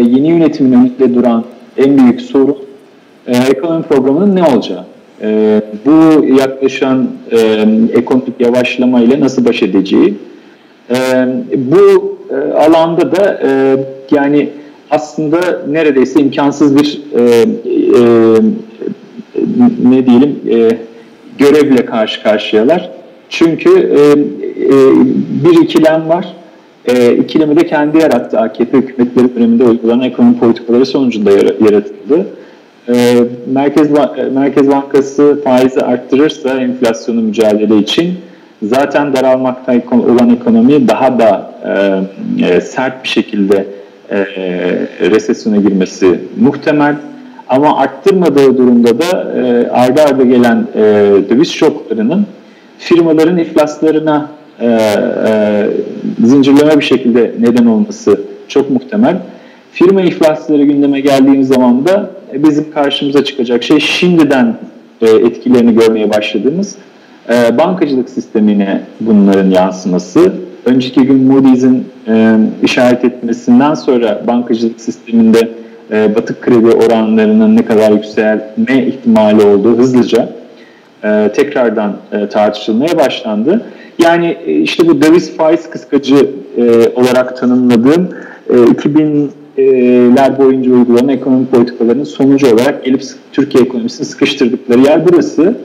yeni yönetimin önünde duran en büyük sorun e, ekonomi programının ne olacağı. E, bu yaklaşan e, ekonomik yavaşlama ile nasıl baş edeceği. E, bu e, alanda da e, yani aslında neredeyse imkansız bir e, e, ne diyelim e, görevle karşı karşıyalar. Çünkü e, e, bir ikilem var. E, ikilemi de kendi yarattı. AKP hükümetleri döneminde uygulanan ekonomi politikaları sonucunda yaratıldı. E, Merkez, Merkez Bankası faizi arttırırsa enflasyonu mücadele için zaten daralmakta olan ekonomi daha da e, e, sert bir şekilde e, resesyona girmesi muhtemel. Ama arttırmadığı durumda da e, arda arda gelen e, döviz şoklarının firmaların iflaslarına e, e, zincirleme bir şekilde neden olması çok muhtemel. Firma iflasları gündeme geldiğimiz zaman da e, bizim karşımıza çıkacak şey şimdiden e, etkilerini görmeye başladığımız e, bankacılık sistemine bunların yansıması. Önceki gün Moody's'in e, işaret etmesinden sonra bankacılık sisteminde e, batık kredi oranlarının ne kadar yükselme ihtimali olduğu hızlıca e, tekrardan e, tartışılmaya başlandı. Yani e, işte bu döviz faiz kıskacı e, olarak tanımladığım e, 2000'ler boyunca uygulanan ekonomi politikalarının sonucu olarak gelip Türkiye ekonomisini sıkıştırdıkları yer burası.